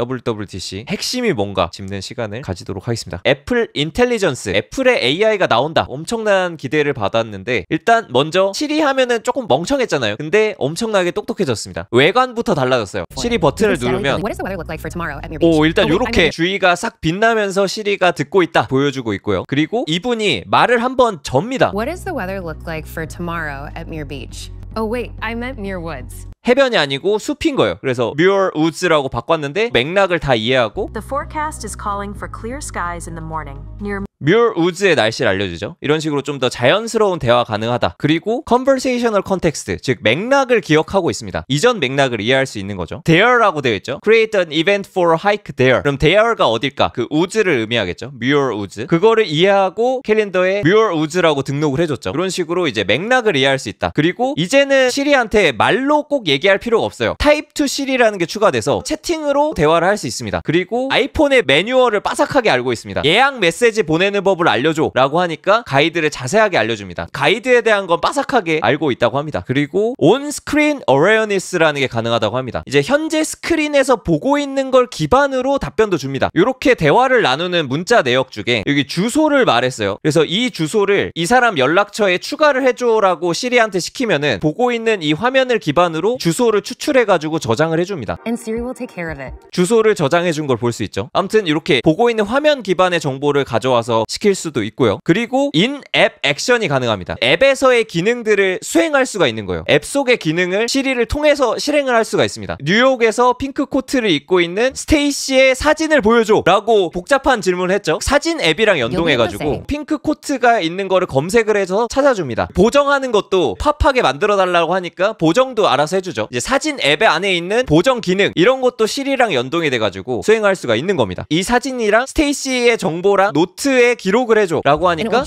WWDC 핵심이 뭔가 짚는 시간을 가지도록 하겠습니다. Apple Intelligence, 애플의 AI가 나온다. 엄청난 기대를 받았는데 일단 먼저 시리 하면은 조금 멍청했잖아요. 근데 엄청나게 똑똑해졌습니다. 외관부터 달라졌어요. 시리 버튼을 누르면? 오 일단 Oh, 요렇게 mean- 주위가 싹 빛나면서 시리가 듣고 있다 보여주고 있고요. 그리고 이분이 말을 한번 겁니다. What does the weather look like for tomorrow at Muir Beach? Oh wait, I meant Muir Woods. 해변이 아니고 숲인 거예요. 그래서 Muir Woods라고 바꿨는데 맥락을 다 이해하고 The forecast is calling for clear skies in the morning near Muir Woods의 날씨를 알려주죠. 이런 식으로 좀 더 자연스러운 대화 가능하다. 그리고 conversational context, 즉 맥락을 기억하고 있습니다. 이전 맥락을 이해할 수 있는 거죠. there라고 되어 있죠. create an event for hike there. 그럼 there가 어딜까? 그 Woods를 의미하겠죠. Muir Woods. 그거를 이해하고 캘린더에 Muir Woods라고 등록을 해줬죠. 그런 식으로 이제 맥락을 이해할 수 있다. 그리고 이제는 시리한테 말로 꼭 얘기할 필요가 없어요. Type to Siri라는 게 추가돼서 채팅으로 대화를 할 수 있습니다. 그리고 아이폰의 매뉴얼을 빠삭하게 알고 있습니다. 예약 메시지 보내는 법을 알려줘 라고 하니까 가이드를 자세하게 알려줍니다. 가이드에 대한 건 빠삭하게 알고 있다고 합니다. 그리고 on-screen awareness라는 게 가능하다고 합니다. 이제 현재 스크린에서 보고 있는 걸 기반으로 답변도 줍니다. 이렇게 대화를 나누는 문자 내역 중에 여기 주소를 말했어요. 그래서 이 주소를 이 사람 연락처에 추가를 해줘라고 시리한테 시키면은 보고 있는 이 화면을 기반으로 주소를 추출해가지고 저장을 해줍니다. And Siri will take care of it. 주소를 저장해 준 걸 볼 수 있죠. 아무튼 이렇게 보고 있는 화면 기반의 정보를 가져와서 시킬 수도 있고요. 그리고 in-app action이 가능합니다. 앱에서의 기능들을 수행할 수가 있는 거예요. 앱 속의 기능을 시리를 통해서 실행을 할 수가 있습니다. 뉴욕에서 핑크 코트를 입고 있는 스테이시의 사진을 보여줘 라고 복잡한 질문을 했죠. 사진 앱이랑 연동해가지고. 핑크 코트가 있는 거를 검색을 해서 찾아줍니다. 보정하는 것도 팝하게 만들어 달라고 하니까 보정도 알아서 해주죠. 이제 사진 앱 안에 있는 보정 기능 이런 것도 시리랑 연동이 돼가지고 수행할 수가 있는 겁니다. 이 사진이랑 스테이시의 정보랑 노트 에 기록을 해줘 라고 And it 하니까.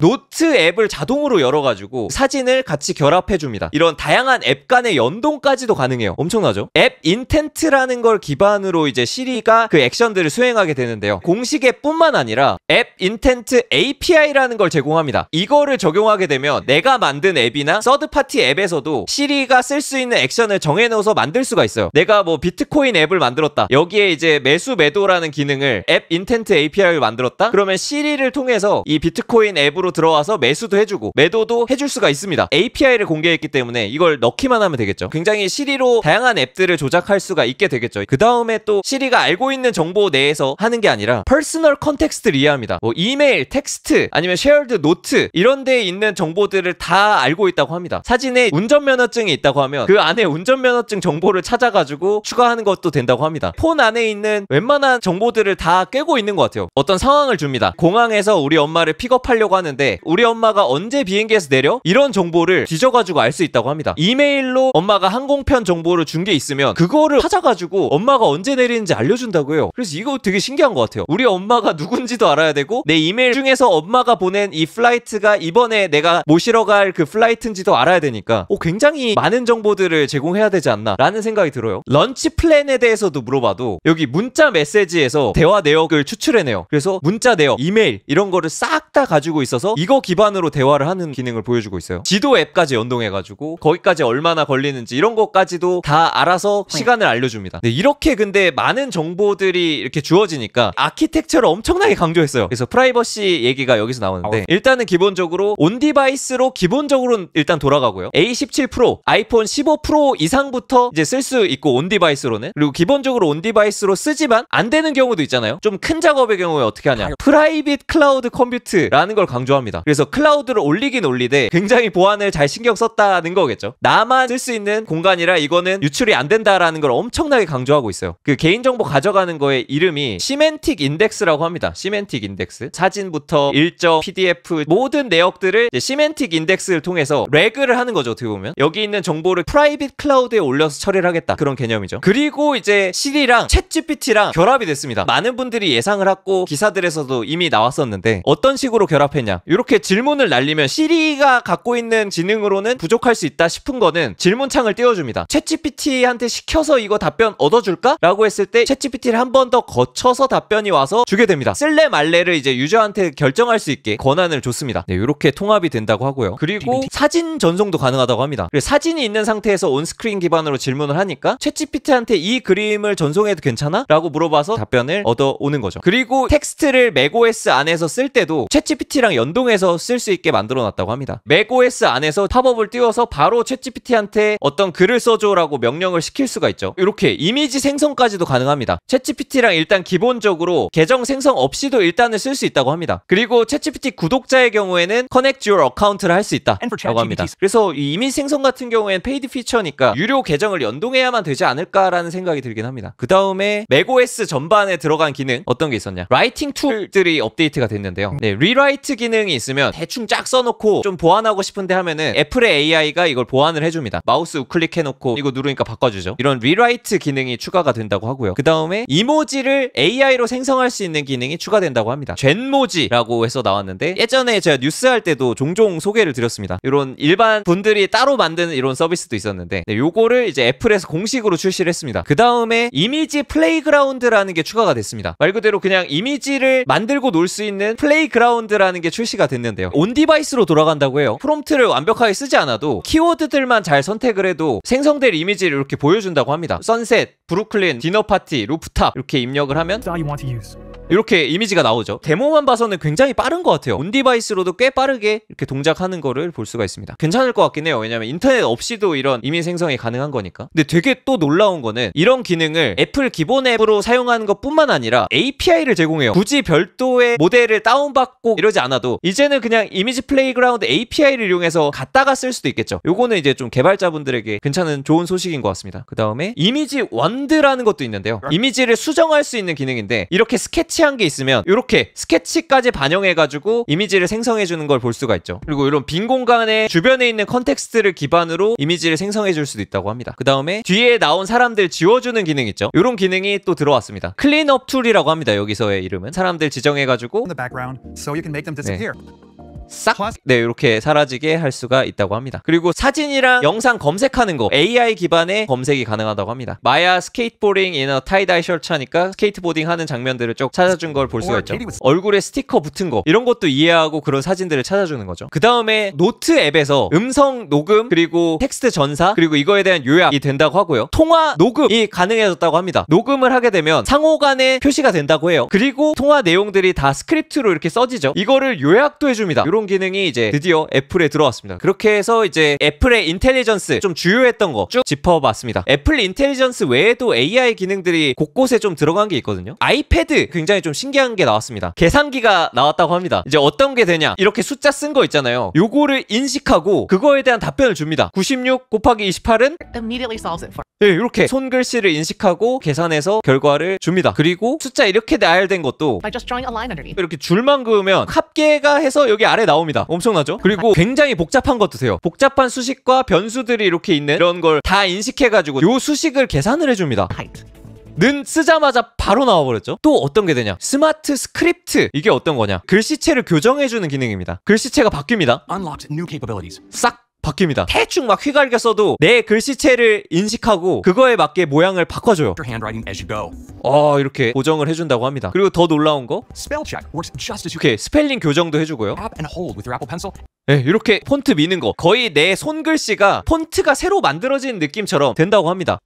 노트 앱을 자동으로 열어가지고 사진을 같이 결합해줍니다. 이런 다양한 앱 간의 연동까지도 가능해요. 엄청나죠? App Intent라는 걸 기반으로 이제 시리가 그 액션들을 수행하게 되는데요. 공식 앱뿐만 아니라 App Intent API라는 걸 제공합니다. 이거를 적용하게 되면 내가 만든 앱이나 third-party 앱에서도 시리가 쓸 수 있는 액션을 정해놓아서 만들 수가 있어요. 내가 뭐 비트코인 앱을 만들었다. 여기에 이제 매수 매도라는 기능을 App Intent API를 만들었다. 그 러면 시리를 통해서 이 비트코인 앱으로 들어와서 매수도 해주고 매도도 해줄 수가 있습니다. API를 공개했기 때문에 이걸 넣기만 하면 되겠죠. 굉장히 시리로 다양한 앱들을 조작할 수가 있게 되겠죠. 그 다음에 또 시리가 알고 있는 정보 내에서 하는 게 아니라 personal context를 이해합니다. 뭐 이메일, 텍스트 아니면 shared note 이런 데에 있는 정보들을 다 알고 있다고 합니다. 사진에 운전면허증이 있다고 하면 그 안에 운전면허증 정보를 찾아가지고 추가하는 것도 된다고 합니다. 폰 안에 있는 웬만한 정보들을 다 꿰고 있는 것 같아요. 어떤 상황을 줍니다. 공항에서 우리 엄마를 픽업하려고 하는데 우리 엄마가 언제 비행기에서 내려? 이런 정보를 뒤져가지고 알 수 있다고 합니다. 이메일로 엄마가 항공편 정보를 준 게 있으면 그거를 찾아가지고 엄마가 언제 내리는지 알려준다고 해요. 그래서 이거 되게 신기한 것 같아요. 우리 엄마가 누군지도 알아야 되고 내 이메일 중에서 엄마가 보낸 이 flight가 이번에 내가 모시러 갈 그 flight인지도 알아야 되니까 어, 굉장히 많은 정보들을 제공해야 되지 않나 라는 생각이 들어요. lunch plan에 대해서도 물어봐도 여기 문자 메시지에서 대화 내역을 추출해내요. 그래서 문자 내역, 이메일 이런 거를 싹 다 가지고 있어서 이거 기반으로 대화를 하는 기능을 보여주고 있어요. 지도 앱까지 연동해가지고 거기까지 얼마나 걸리는지 이런 것까지도 다 알아서 시간을 알려줍니다. 네, 이렇게 근데 많은 정보들이 이렇게 주어지니까 아키텍처를 엄청나게 강조했어요. 그래서 프라이버시 얘기가 여기서 나오는데 일단은 기본적으로 on-device로 기본적으로 일단 돌아가고요. A17 프로, 아이폰 15 프로 이상부터 이제 쓸 수 있고 on-device로는 그리고 기본적으로 on-device로 쓰지만 안 되는 경우도 있잖아요. 좀 큰 작업의 경우에 어떻게 하냐? Private Cloud Compute라는 걸 강조합니다. 그래서 클라우드를 올리긴 올리되 굉장히 보안을 잘 신경 썼다는 거겠죠. 나만 쓸 수 있는 공간이라 이거는 유출이 안 된다라는 걸 엄청나게 강조하고 있어요. 그 개인정보 가져가는 거의 이름이 semantic index라고 합니다. semantic index. 사진부터 일정, PDF 모든 내역들을 semantic index를 통해서 RAG를 하는 거죠. 어떻게 보면 여기 있는 정보를 private cloud에 올려서 처리를 하겠다 그런 개념이죠. 그리고 이제 시리랑 챗GPT랑 결합이 됐습니다. 많은 분들이 예상을 하고 기사들에서도 기반에서도 이미 나왔었는데 어떤 식으로 결합했냐? 이렇게 질문을 날리면 시리가 갖고 있는 지능으로는 부족할 수 있다 싶은 거는 질문창을 띄워줍니다. 챗GPT한테 시켜서 이거 답변 얻어줄까? 라고 했을 때 챗GPT를 한 번 더 거쳐서 답변이 와서 주게 됩니다. 쓸래 말래를 이제 유저한테 결정할 수 있게 권한을 줬습니다. 네 이렇게 통합이 된다고 하고요. 그리고 사진 전송도 가능하다고 합니다. 사진이 있는 상태에서 on-screen 기반으로 질문을 하니까 챗GPT한테 이 그림을 전송해도 괜찮아? 라고 물어봐서 답변을 얻어오는 거죠. 그리고 텍스트를 맥OS 안에서 쓸 때도 챗GPT랑 연동해서 쓸 수 있게 만들어 놨다고 합니다. 맥OS 안에서 팝업을 띄워서 바로 챗GPT한테 어떤 글을 써줘라고 명령을 시킬 수가 있죠. 이렇게 이미지 생성까지도 가능합니다. 챗GPT랑 일단 기본적으로 계정 생성 없이도 일단은 쓸 수 있다고 합니다. 그리고 챗GPT 구독자의 경우에는 Connect Your Account를 할 수 있다 And for 라고 합니다. 그래서 이 이미지 생성 같은 경우에는 paid feature니까 유료 계정을 연동해야만 되지 않을까라는 생각이 들긴 합니다. 그 다음에 맥OS 전반에 들어간 기능 어떤 게 있었냐? writing tool들이 업데이트가 됐는데요. 네 rewrite 기능이 있으면 대충 쫙 써놓고 좀 보완하고 싶은데 하면은 애플의 AI가 이걸 보완을 해줍니다. 마우스 우클릭 해놓고 이거 누르니까 바꿔주죠. 이런 rewrite 기능이 추가가 된다고 하고요. 그 다음에 이모지를 AI로 생성할 수 있는 기능이 추가된다고 합니다. Genmoji라고 해서 나왔는데 예전에 제가 뉴스 할 때도 종종 소개를 드렸습니다. 이런 일반 분들이 따로 만드는 이런 서비스도 있었는데 네, 요거를 이제 애플에서 공식으로 출시를 했습니다. 그 다음에 Image Playground라는 게 추가가 됐습니다. 말 그대로 그냥 이미지를 만들고 놀 수 있는 playground라는 게 출시가 됐는데요. on-device로 돌아간다고 해요. 프롬프트를 완벽하게 쓰지 않아도 키워드들만 잘 선택을 해도 생성될 이미지를 이렇게 보여준다고 합니다. sunset, Brooklyn, dinner party, rooftop 이렇게 입력을 하면 이렇게 이미지가 나오죠. 데모만 봐서는 굉장히 빠른 것 같아요. on-device로도 꽤 빠르게 이렇게 동작하는 거를 볼 수가 있습니다. 괜찮을 것 같긴 해요. 왜냐면 인터넷 없이도 이런 이미지 생성이 가능한 거니까. 근데 되게 또 놀라운 거는 이런 기능을 애플 기본 앱으로 사용하는 것 뿐만 아니라 API를 제공해요. 굳이 별도의 모델을 다운받고 이러지 않아도 이제는 그냥 Image Playground API를 이용해서 갖다가 쓸 수도 있겠죠. 요거는 이제 좀 개발자분들에게 괜찮은 좋은 소식인 것 같습니다. 그 다음에 Image Wand라는 것도 있는데요. 이미지를 수정할 수 있는 기능인데 이렇게 스케치 한 게 있으면 이렇게 스케치까지 반영해가지고 이미지를 생성해주는 걸 볼 수가 있죠. 그리고 이런 빈 공간에 주변에 있는 context를 기반으로 이미지를 생성해줄 수도 있다고 합니다. 그 다음에 뒤에 나온 사람들 지워주는 기능 있죠. 이런 기능이 또 들어왔습니다. clean up tool이라고 합니다. 여기서의 이름은 사람들 지정해가지고 so you 싹 네 이렇게 사라지게 할 수가 있다고 합니다. 그리고 사진이랑 영상 검색하는 거 AI 기반의 검색이 가능하다고 합니다. Maya skateboarding in a tie-dye shirt 하니까 skateboarding 하는 장면들을 쭉 찾아준 걸 볼 수가 있죠. 얼굴에 스티커 붙은 거 이런 것도 이해하고 그런 사진들을 찾아주는 거죠. 그 다음에 노트 앱에서 음성 녹음 그리고 텍스트 전사 그리고 이거에 대한 요약이 된다고 하고요. 통화 녹음이 가능해졌다고 합니다. 녹음을 하게 되면 상호간에 표시가 된다고 해요. 그리고 통화 내용들이 다 스크립트로 이렇게 써지죠. 이거를 요약도 해줍니다. 이런 기능이 이제 드디어 애플에 들어왔습니다. 그렇게 해서 이제 애플의 Intelligence 좀 주요했던 거 쭉 짚어봤습니다. 애플 Intelligence 외에도 AI 기능들이 곳곳에 좀 들어간 게 있거든요. 아이패드 굉장히 좀 신기한 게 나왔습니다. 계산기가 나왔다고 합니다. 이제 어떤 게 되냐? 이렇게 숫자 쓴 거 있잖아요. 요거를 인식하고 그거에 대한 답변을 줍니다. 96 곱하기 28은 네, 이렇게 손글씨를 인식하고 계산해서 결과를 줍니다. 그리고 숫자 이렇게 나열된 것도 by just drawing a line underneath. 이렇게 줄만 그으면 합계가 해서 여기 아래 나옵니다. 엄청나죠? 그리고 굉장히 복잡한 것도 돼요. 복잡한 수식과 변수들이 이렇게 있는 이런 걸 다 인식해가지고 요 수식을 계산을 해줍니다. Height. 는 쓰자마자 바로 나와버렸죠. 또 어떤 게 되냐? Smart Script 이게 어떤 거냐? 글씨체를 교정해주는 기능입니다. 글씨체가 바뀝니다. Unlocked new capabilities. 싹 바뀝니다. 대충 막 휘갈겨 써도 내 글씨체를 인식하고 그거에 맞게 모양을 바꿔줘요. 어 이렇게 고정을 해준다고 합니다. 그리고 더 놀라운 거 이렇게 스펠링 교정도 해주고요. 네, 이렇게 폰트 미는 거 거의 내 손글씨가 폰트가 새로 만들어진 느낌처럼 된다고 합니다.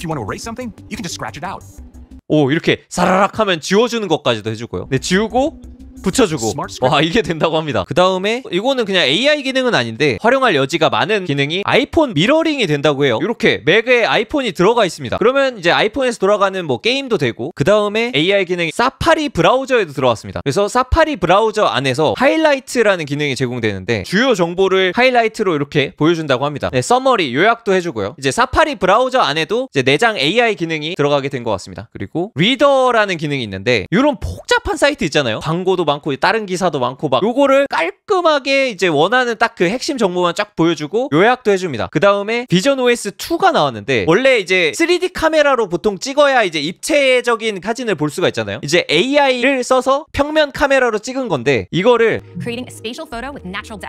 오 이렇게 사라락 하면 지워주는 것까지도 해주고요. 네 지우고 붙여주고. 와 이게 된다고 합니다. 그 다음에 이거는 그냥 AI 기능은 아닌데 활용할 여지가 많은 기능이 아이폰 mirroring이 된다고 해요. 이렇게 맥에 아이폰이 들어가 있습니다. 그러면 이제 아이폰에서 돌아가는 뭐 게임도 되고 그 다음에 AI 기능이 사파리 브라우저에도 들어왔습니다. 그래서 사파리 브라우저 안에서 하이라이트라는 기능이 제공되는데 주요 정보를 하이라이트로 이렇게 보여준다고 합니다. 네, summary 요약도 해주고요. 이제 사파리 브라우저 안에도 이제 내장 AI 기능이 들어가게 된 것 같습니다. 그리고 리더라는 기능이 있는데 이런 복잡한 사이트 있잖아요. 광고도 많고 다른 기사도 많고 막 요거를 깔끔하게 이제 원하는 딱 그 핵심 정보만 쫙 보여주고 요약도 해줍니다. 그 다음에 비전 OS 2가 나왔는데 원래 이제 3D 카메라로 보통 찍어야 이제 입체적인 사진을 볼 수가 있잖아요. 이제 AI를 써서 평면 카메라로 찍은 건데 이거를.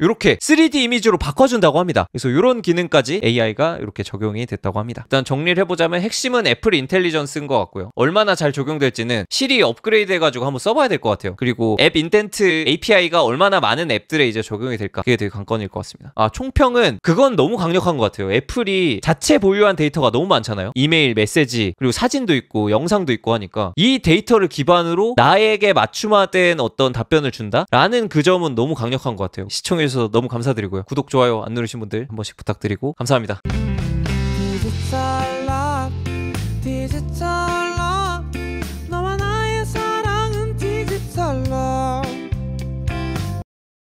이렇게 3D 이미지로 바꿔준다고 합니다. 그래서 이런 기능까지 AI가 이렇게 적용이 됐다고 합니다. 일단 정리를 해보자면 핵심은 애플 Intelligence인 것 같고요. 얼마나 잘 적용될지는 시리 업그레이드 해가지고 한번 써봐야 될 것 같아요. 그리고 앱 Intent API가 얼마나 많은 앱들에 이제 적용이 될까 그게 되게 관건일 것 같습니다. 아 총평은 그건 너무 강력한 것 같아요. 애플이 자체 보유한 데이터가 너무 많잖아요. 이메일, 메시지 그리고 사진도 있고 영상도 있고 하니까 이 데이터를 기반으로 나에게 맞춤화된 어떤 답변을 준다 라는 그 점은 너무 강력한 것 같아요. 시청해주셔서 너무 감사드리고요. 구독, 좋아요 안 누르신 분들 한 번씩 부탁드리고 감사합니다.